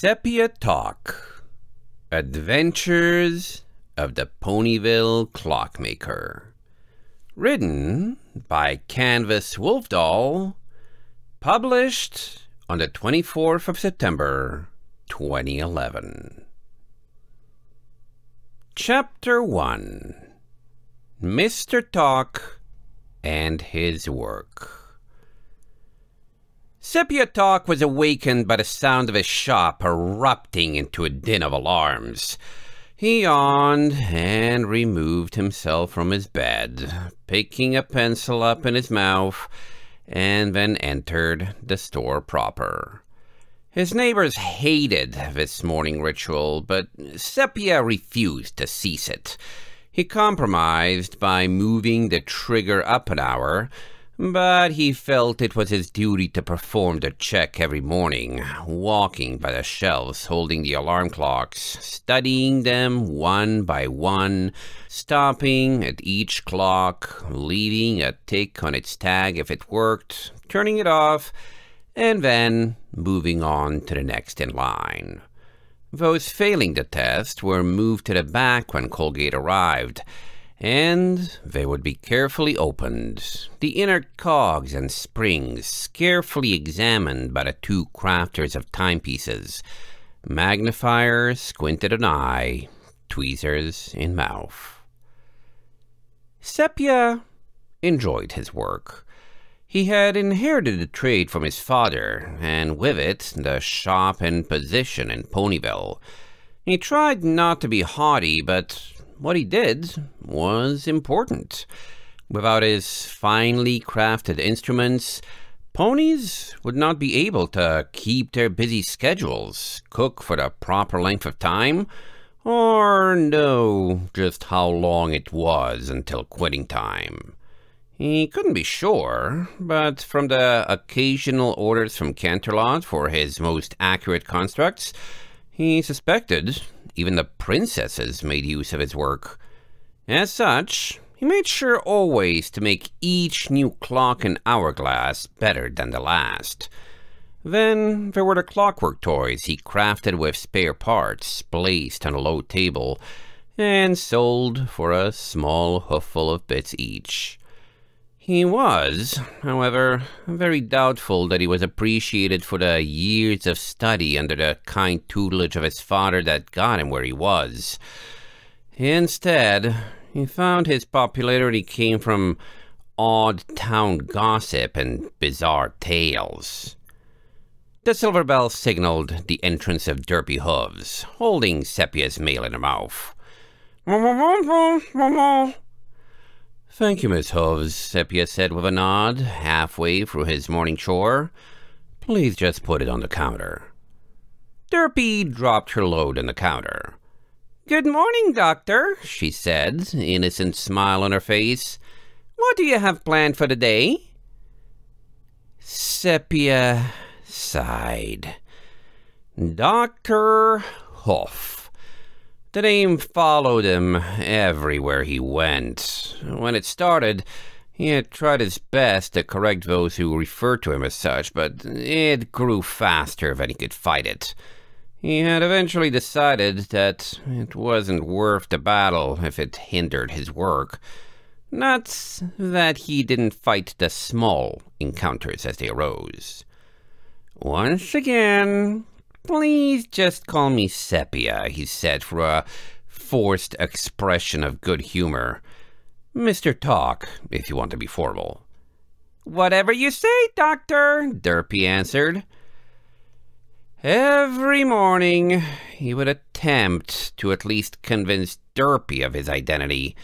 Sepia Tock Adventures of the Ponyville Clockmaker. Written by Canvas Wolfdoll. Published on the 24th of September, 2011. Chapter 1 Mr. Tock and His Work. Sepia Tock was awakened by the sound of his shop erupting into a din of alarms. He yawned and removed himself from his bed, picking a pencil up in his mouth, and then entered the store proper. His neighbors hated this morning ritual, but Sepia refused to cease it. He compromised by moving the trigger up an hour, but he felt it was his duty to perform the check every morning, walking by the shelves holding the alarm clocks, studying them one by one, stopping at each clock, leaving a tick on its tag if it worked, turning it off, and then moving on to the next in line. Those failing the test were moved to the back when Colgate arrived, and they would be carefully opened, the inner cogs and springs carefully examined by the two crafters of timepieces, magnifier squinted an eye, tweezers in mouth. Sepia enjoyed his work. He had inherited the trade from his father, and with it the shop and position in Ponyville. He tried not to be haughty, but what he did was important. Without his finely crafted instruments, ponies would not be able to keep their busy schedules, cook for the proper length of time, or know just how long it was until quitting time. He couldn't be sure, but from the occasional orders from Canterlot for his most accurate constructs, he suspected even the princesses made use of his work. As such, he made sure always to make each new clock and hourglass better than the last. Then there were the clockwork toys he crafted with spare parts placed on a low table and sold for a small hoofful of bits each. He was, however, very doubtful that he was appreciated for the years of study under the kind tutelage of his father that got him where he was. Instead, he found his popularity came from odd town gossip and bizarre tales. The silver bell signaled the entrance of Derpy Hooves, holding Sepia's mail in her mouth. Thank you, Miss Hooves, Sepia said with a nod, halfway through his morning chore. Please just put it on the counter. Derpy dropped her load on the counter. Good morning, Doctor, she said, innocent smile on her face. What do you have planned for the day? Sepia sighed. Dr. Whoof. The name followed him everywhere he went. When it started, he had tried his best to correct those who referred to him as such, but it grew faster than he could fight it. He had eventually decided that it wasn't worth the battle if it hindered his work. Not that he didn't fight the small encounters as they arose. Once again, Please just call me Sepia, he said for a forced expression of good humor. Mr. Tock, if you want to be formal. Whatever you say, Doctor, Derpy answered. Every morning, he would attempt to at least convince Derpy of his identity.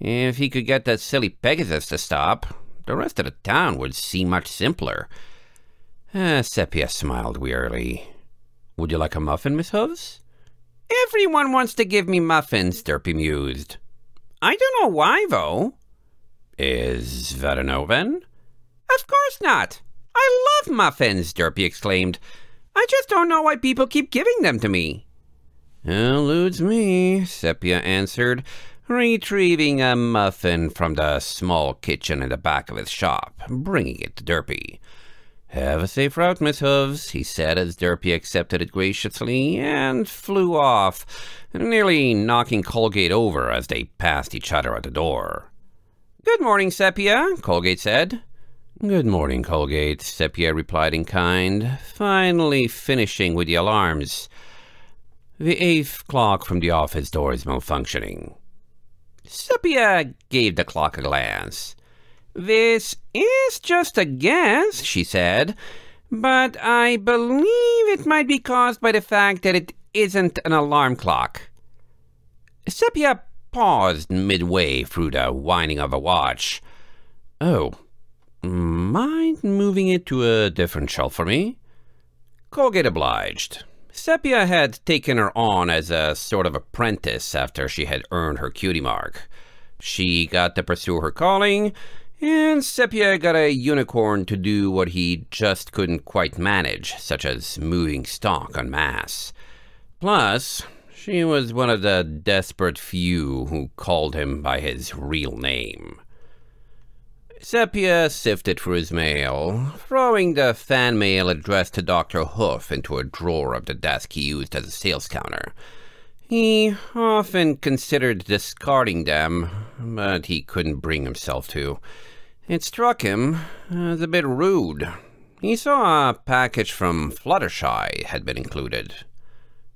If he could get that silly Pegasus to stop, the rest of the town would seem much simpler. Uh, Sepia smiled wearily. Would you like a muffin, Miss Hooves? Everyone wants to give me muffins, Derpy mused. I don't know why, though. Is that a no, then? Of course not. I love muffins, Derpy exclaimed. I just don't know why people keep giving them to me. Eludes me, Sepia answered, retrieving a muffin from the small kitchen in the back of his shop, bringing it to Derpy. Have a safe route, Miss Hooves, he said as Derpy accepted it graciously and flew off, nearly knocking Colgate over as they passed each other at the door. Good morning, Sepia, Colgate said. Good morning, Colgate, Sepia replied in kind, finally finishing with the alarms. The eighth clock from the office door is malfunctioning. Sepia gave the clock a glance. This is just a guess, she said, but I believe it might be caused by the fact that it isn't an alarm clock. Sepia paused midway through the winding of a watch. Oh, mind moving it to a different shelf for me? Colgate obliged. Sepia had taken her on as a sort of apprentice after she had earned her cutie mark. She got to pursue her calling, and Sepia got a unicorn to do what he just couldn't quite manage, such as moving stock en masse. Plus, she was one of the desperate few who called him by his real name. Sepia sifted through his mail, throwing the fan mail addressed to Dr. Whoof into a drawer of the desk he used as a sales counter. He often considered discarding them, but he couldn't bring himself to. It struck him as a bit rude. He saw a package from Fluttershy had been included.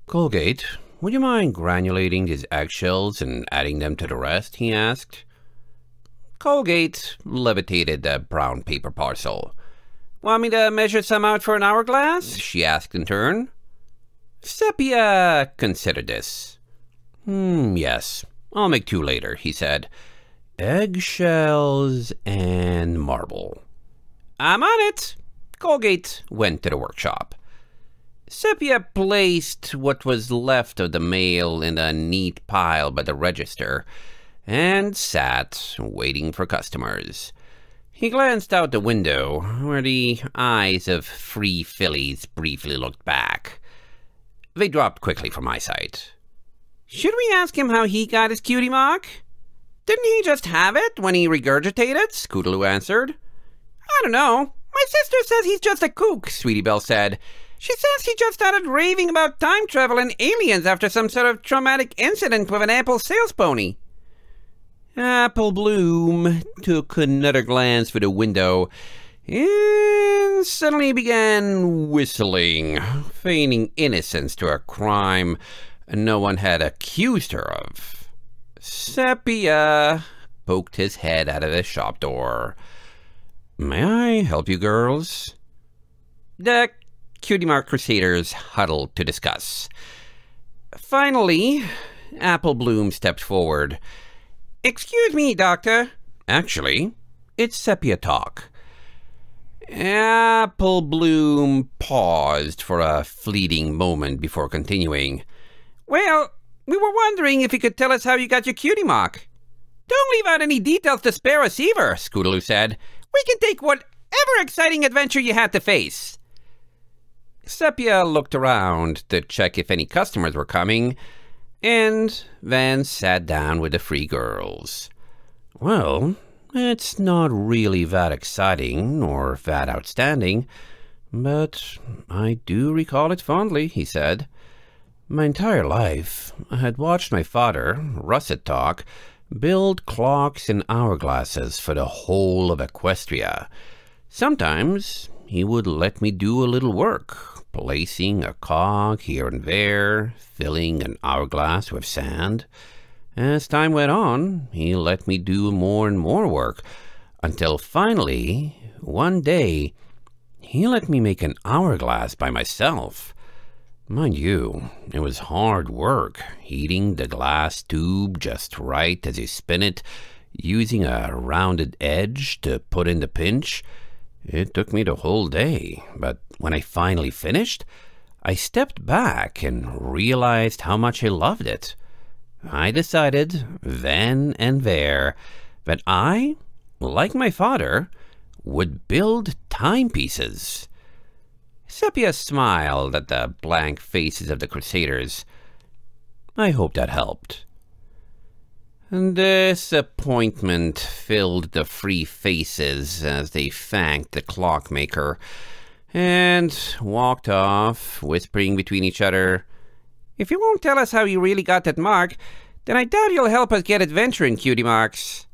Colgate, would you mind granulating these eggshells and adding them to the rest? he asked. Colgate levitated the brown paper parcel. Want me to measure some out for an hourglass? she asked in turn. Sepia considered this. Hmm, yes. I'll make two later, he said eggshells, and marble. I'm on it. Colgate went to the workshop. Sepia placed what was left of the mail in a neat pile by the register and sat waiting for customers. He glanced out the window, where the eyes of three fillies briefly looked back. They dropped quickly from my sight. Should we ask him how he got his cutie mark? Didn't he just have it when he regurgitated? Scootaloo answered. I don't know. My sister says he's just a kook, Sweetie Belle said. She says he just started raving about time travel and aliens after some sort of traumatic incident with an apple sales pony. Apple Bloom took another glance through the window and suddenly began whistling, feigning innocence to a crime no one had accused her of. Sepia poked his head out of the shop door. May I help you girls? The Cutie Mark Crusaders huddled to discuss. Finally, Apple Bloom stepped forward. Excuse me, Doctor. Actually, it's Sepia Tock. Apple Bloom paused for a fleeting moment before continuing. Well, we were wondering if you could tell us how you got your cutie mark. Don't leave out any details to spare us either, Scootaloo said. We can take whatever exciting adventure you had to face. Sepia looked around to check if any customers were coming, and then sat down with the three girls. Well, it's not really that exciting nor that outstanding, but I do recall it fondly, he said. My entire life, I had watched my father, Russet Tock, build clocks and hourglasses for the whole of Equestria. Sometimes he would let me do a little work, placing a cog here and there, filling an hourglass with sand. As time went on, he let me do more and more work, until finally, one day, he let me make an hourglass by myself. Mind you, it was hard work, heating the glass tube just right as you spin it, using a rounded edge to put in the pinch. It took me the whole day, but when I finally finished, I stepped back and realized how much I loved it. I decided, then and there, that I, like my father, would build timepieces. Sepia smiled at the blank faces of the Crusaders. I hope that helped. And disappointment filled the three faces as they thanked the clockmaker. and walked off, whispering between each other, If you won't tell us how you really got that mark, then I doubt you'll help us get adventuring, cutie marks.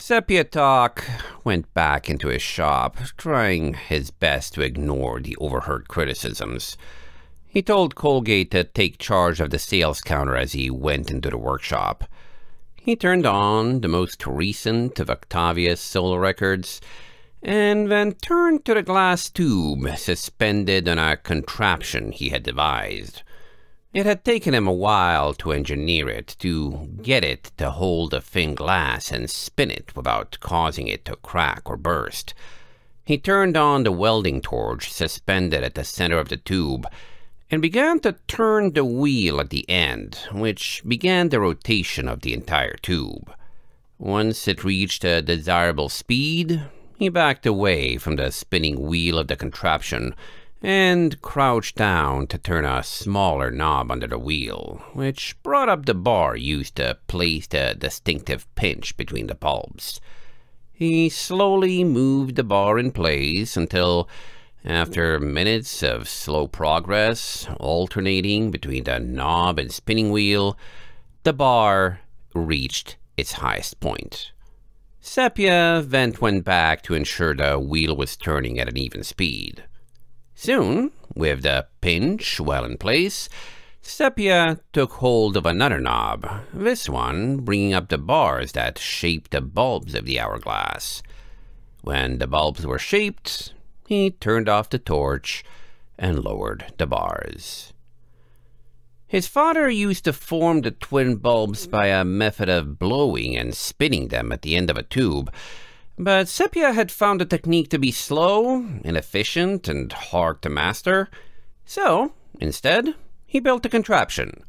Sepia Tock went back into his shop, trying his best to ignore the overheard criticisms. He told Colgate to take charge of the sales counter as he went into the workshop. He turned on the most recent of Octavia's solo records, and then turned to the glass tube suspended on a contraption he had devised. It had taken him a while to engineer it, to get it to hold a thin glass and spin it without causing it to crack or burst. He turned on the welding torch suspended at the center of the tube and began to turn the wheel at the end, which began the rotation of the entire tube. Once it reached a desirable speed, he backed away from the spinning wheel of the contraption and crouched down to turn a smaller knob under the wheel, which brought up the bar used to place the distinctive pinch between the bulbs. He slowly moved the bar in place until after minutes of slow progress, alternating between the knob and spinning wheel, the bar reached its highest point. Sepia then went back to ensure the wheel was turning at an even speed. Soon, with the pinch well in place, Sepia took hold of another knob, this one bringing up the bars that shaped the bulbs of the hourglass. When the bulbs were shaped, he turned off the torch and lowered the bars. His father used to form the twin bulbs by a method of blowing and spinning them at the end of a tube, but Sepia had found the technique to be slow, inefficient, and hard to master. So, instead, he built a contraption.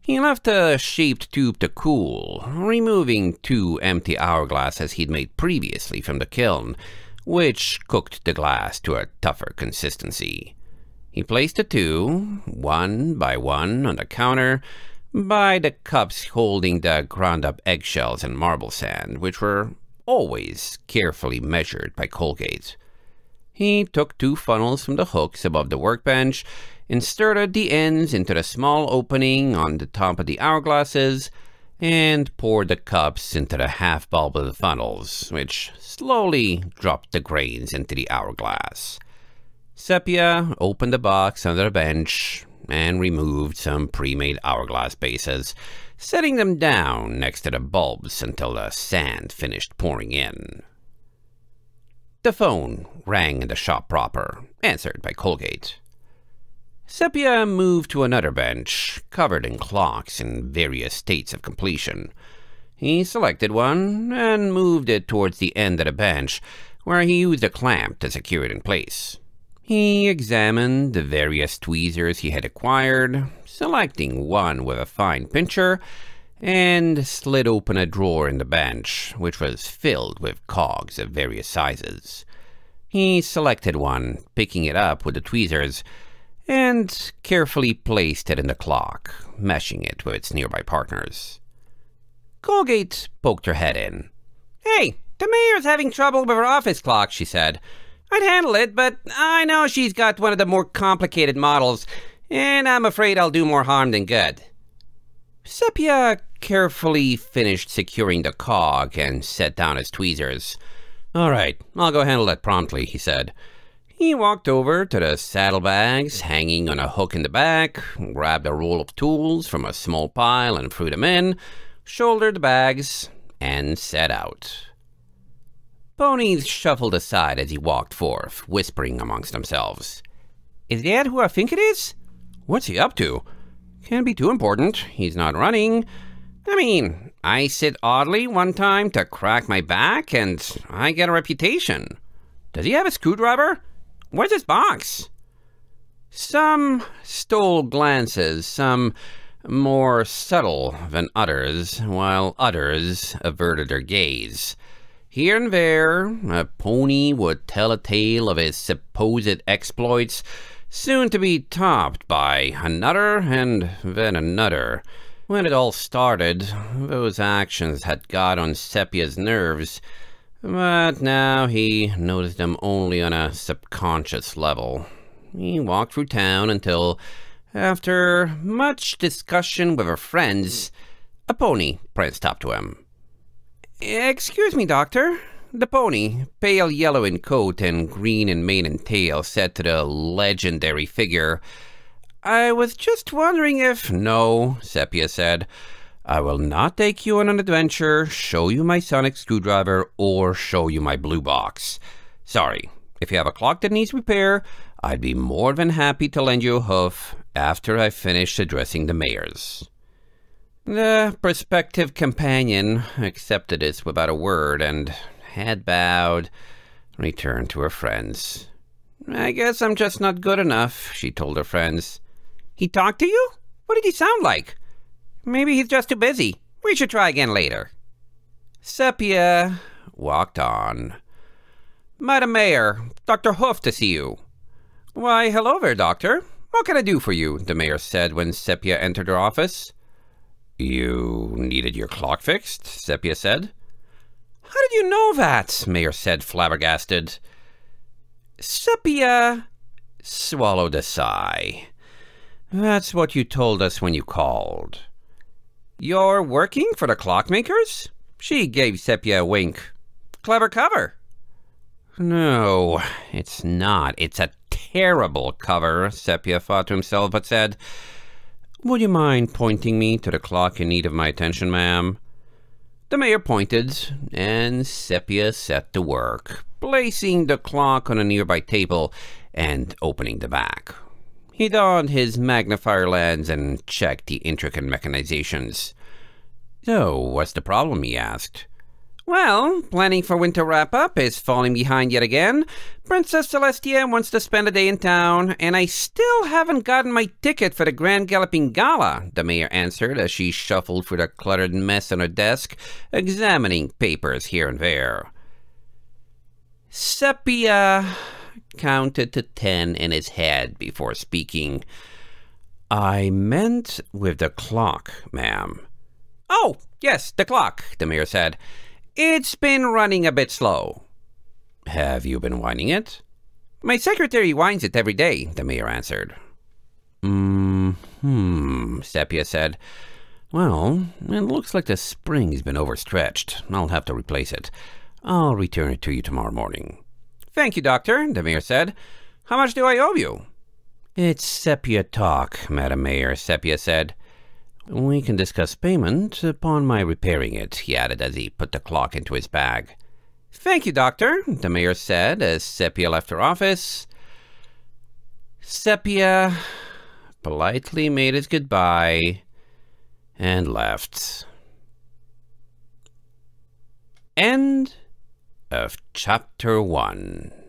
He left a shaped tube to cool, removing two empty hourglasses he'd made previously from the kiln, which cooked the glass to a tougher consistency. He placed the two, one by one, on the counter, by the cups holding the ground up eggshells and marble sand, which were always carefully measured by Colgate. He took two funnels from the hooks above the workbench, inserted the ends into the small opening on the top of the hourglasses, and poured the cups into the half bulb of the funnels, which slowly dropped the grains into the hourglass. Sepia opened the box under the bench and removed some pre-made hourglass bases, setting them down next to the bulbs until the sand finished pouring in. The phone rang in the shop proper, answered by Colgate. Sepia moved to another bench, covered in clocks in various states of completion. He selected one and moved it towards the end of the bench, where he used a clamp to secure it in place. He examined the various tweezers he had acquired, selecting one with a fine pincher, and slid open a drawer in the bench, which was filled with cogs of various sizes. He selected one, picking it up with the tweezers, and carefully placed it in the clock, meshing it with its nearby partners. Colgate poked her head in. Hey, the mayor's having trouble with her office clock, she said. I'd handle it, but I know she's got one of the more complicated models, and I'm afraid I'll do more harm than good. Sepia carefully finished securing the cog and set down his tweezers. All right, I'll go handle that promptly, he said. He walked over to the saddlebags hanging on a hook in the back, grabbed a roll of tools from a small pile and threw them in, shouldered the bags, and set out. Ponies shuffled aside as he walked forth, whispering amongst themselves. Is that who I think it is? What's he up to? Can't be too important. He's not running. I mean, I sit oddly one time to crack my back, and I get a reputation. Does he have a screwdriver? Where's his box? Some stole glances, some more subtle than others, while others averted their gaze. Here and there, a pony would tell a tale of his supposed exploits, soon to be topped by another and then another. When it all started, those actions had got on Sepia's nerves, But now he noticed them only on a subconscious level. He walked through town until, after much discussion with her friends, a pony pranced up to him. Excuse me, Doctor. The pony, pale yellow in coat and green in mane and tail, said to the legendary figure, I was just wondering if. No, Sepia said. I will not take you on an adventure, show you my sonic screwdriver, or show you my blue box. Sorry. If you have a clock that needs repair, I'd be more than happy to lend you a hoof after I finish addressing the mayors. The prospective companion accepted this without a word and, head bowed, returned to her friends. I guess I'm just not good enough, she told her friends. He talked to you? What did he sound like? Maybe he's just too busy. We should try again later. Sepia walked on. Madam Mayor, Dr. Whoof to see you. Why, hello there, Doctor. What can I do for you? the mayor said when Sepia entered her office. You needed your clock fixed? Sepia said. How did you know that? Mayor said, flabbergasted. Sepia swallowed a sigh. That's what you told us when you called. You're working for the clockmakers? She gave Sepia a wink. Clever cover. No, it's not. It's a terrible cover, Sepia thought to himself, but said, Would you mind pointing me to the clock in need of my attention, ma'am? The mayor pointed, and Sepia set to work, placing the clock on a nearby table and opening the back. He donned his magnifier lens and checked the intricate mechanizations. So, what's the problem? he asked. Well, planning for winter wrap up is falling behind yet again. Princess Celestia wants to spend a day in town, and I still haven't gotten my ticket for the Grand Galloping Gala, the mayor answered as she shuffled through the cluttered mess on her desk, examining papers here and there. Sepia counted to ten in his head before speaking. I meant with the clock, ma'am. Oh, yes, the clock, the mayor said. It's been running a bit slow. Have you been winding it? My secretary winds it every day, the mayor answered. Mm hmm, Sepia said. Well, it looks like the spring's been overstretched. I'll have to replace it. I'll return it to you tomorrow morning. Thank you, Doctor, the mayor said. How much do I owe you? It's Sepia Tock, Madam Mayor, Sepia said. We can discuss payment upon my repairing it, he added as he put the clock into his bag. Thank you, Doctor, the mayor said as Sepia left her office. Sepia politely made his goodbye and left. End of chapter one.